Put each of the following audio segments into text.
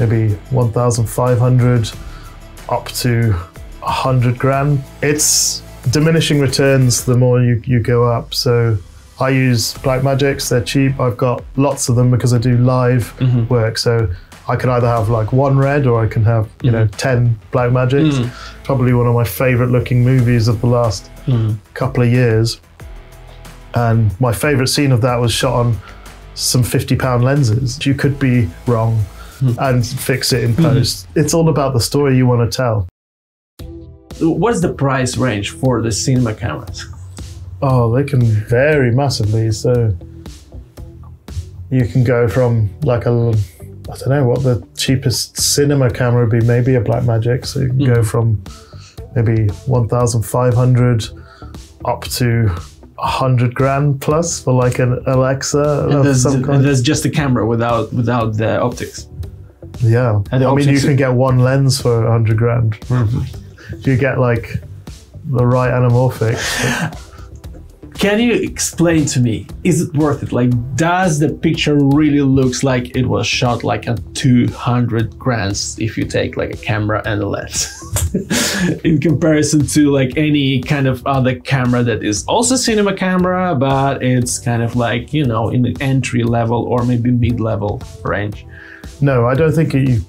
maybe 1,500 up to 100 grand. It's diminishing returns the more you, you go up. So I use Blackmagics, they're cheap. I've got lots of them because I do live Mhm. work. So I can either have like one red or I can have, you know, 10 Blackmagics. Mhm. Probably one of my favorite looking movies of the last Mhm. couple of years. And my favorite scene of that was shot on some 50 pound lenses. You could be wrong and fix it in post. It's all about the story you want to tell. What's the price range for the cinema cameras? Oh, they can vary massively. So you can go from like a, I don't know what the cheapest cinema camera would be, maybe a Blackmagic. So you can go Mhm. from maybe 1,500 up to 100 grand plus for like an Alexa And of there's, some and there's just the camera without without the optics. Yeah. And I mean, you can get one lens for 100 grand. Do you get like the right anamorphic. Can you explain to me? Is it worth it? Like, does the picture really looks like it was shot like at 200 grams if you take like a camera and a lens, in comparison to like any kind of other camera that is also cinema camera, but it's kind of like you know in the entry level or maybe mid level range. No, I don't think it,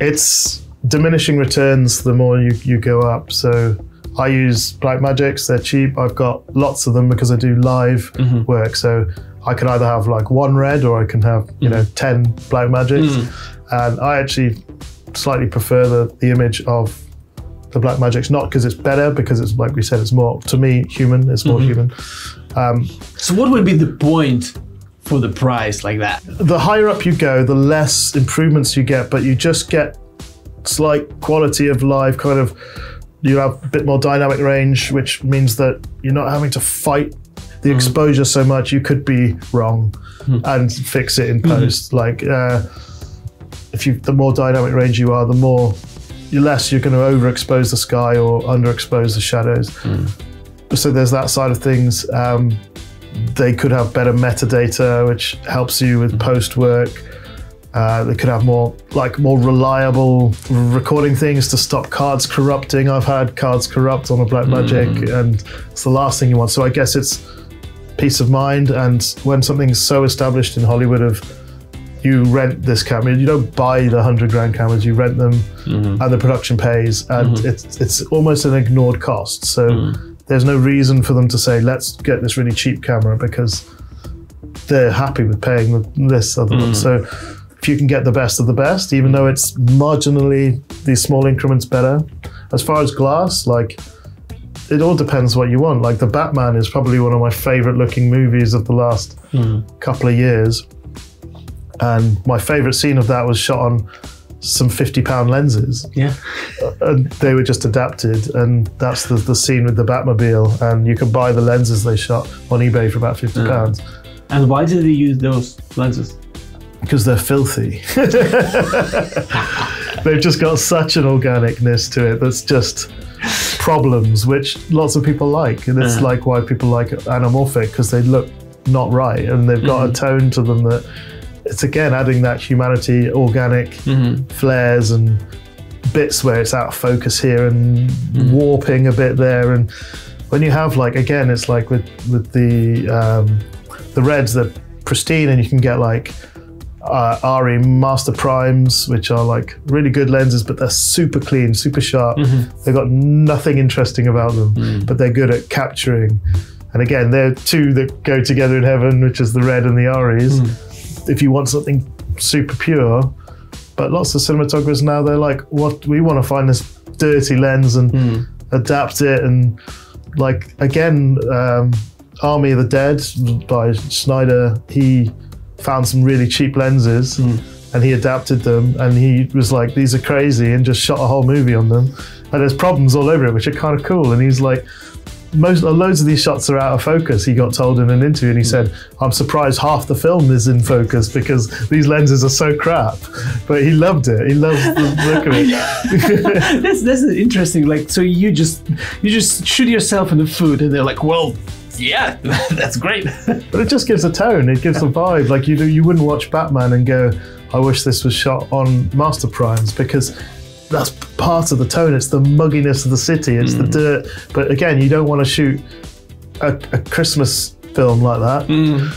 it's diminishing returns the more you, you go up. So I use Blackmagics, they're cheap. I've got lots of them because I do live Mhm. work. So I can either have like one red or I can have, you know, 10 Blackmagics. And I actually slightly prefer the, the image of the Black Blackmagics, not because it's better, because it's like we said, it's more, to me, human, it's more human. Um, So what would be the point for the price like that? the higher up you go, the less improvements you get, but you just get slight quality of life, kind of. You have a bit more dynamic range, which means that you're not having to fight the hmm. exposure so much. You could be wrong hmm. and fix it in hmm. post. Like, uh, if you, the more dynamic range you are, the more, the less you're going to overexpose the sky or underexpose the shadows. So there's that side of things. Um, they could have better metadata, which helps you with post work. Uh, they could have more, like, more reliable recording things to stop cards corrupting. I've had cards corrupt on a black hmm. Blackmagic, and it's the last thing you want. So I guess it's peace of mind. And when something's so established in Hollywood, of you rent this camera, you don't buy the hundred grand cameras, you rent them, mm-hmm. and the production pays, and mm-hmm. it's it's almost an ignored cost. So hmm. there's no reason for them to say, let's get this really cheap camera because they're happy with paying this other one. Hmm. So if you can get the best of the best, even though it's marginally these small increments better, as far as glass, like it all depends what you want. Like the Batman is probably one of my favorite looking movies of the last hmm. couple of years. And my favorite scene of that was shot on some 50 pound lenses Yeah. Uh, and they were just adapted and that's the, the scene with the batmobile and you can buy the lenses they shot on ebay for about 50 pounds And why did they use those lenses? Because they're filthy. They've just got such an organicness to it that's just problems which lots of people like and it's Yeah. like why people like anamorphic because they look not right and they've got a mm-hmm. tone to them that it's again adding that humanity organic mm-hmm. flares and bits where it's out of focus here and mm-hmm. warping a bit there and when you have like again it's like with with the um, the reds they're pristine and you can get like uh, ARRI Master Primes, which are like really good lenses, but they're super clean, super sharp. They've got nothing interesting about them, but they're good at capturing. And again, they're two that go together in heaven, which is the red and the ARRIs. If you want something super pure, but lots of cinematographers now they're like, what we want to find this dirty lens and adapt it and like again, um, Army of the Dead by Snyder, he found some really cheap lenses hmm. and he adapted them and he was like, these are crazy and just shot a whole movie on them. And there's problems all over it, which are kind of cool. And he's like, most uh, loads of these shots are out of focus. He got told in an interview, and he hmm. said, "I'm surprised half the film is in focus because these lenses are so crap." But he loved it. He loved the look of it. that's that's interesting. Like, so you just you just shoot yourself in the foot, and they're like, "Well, yeah, that's great." But it just gives a tone. It gives a vibe. Like you do, you wouldn't watch Batman and go, I wish this was shot on master primes because that's part of the tone. It's the mugginess of the city. It's the hmm. dirt. But again, you don't want to shoot a, a Christmas film like that. Hmm.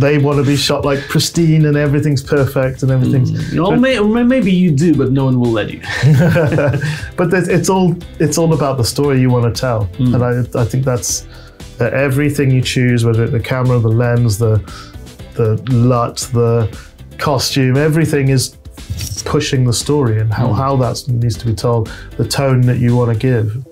They want to be shot like pristine and everything's perfect and everything's. Hmm. Well, may, maybe you do, but no one will let you. but it's all it's all about the story you want to tell, and I I think that's uh, everything you choose, whether it's the camera, the lens, the the LUT, the costume, everything is pushing the story and how, how that needs to be told, the tone that you want to give.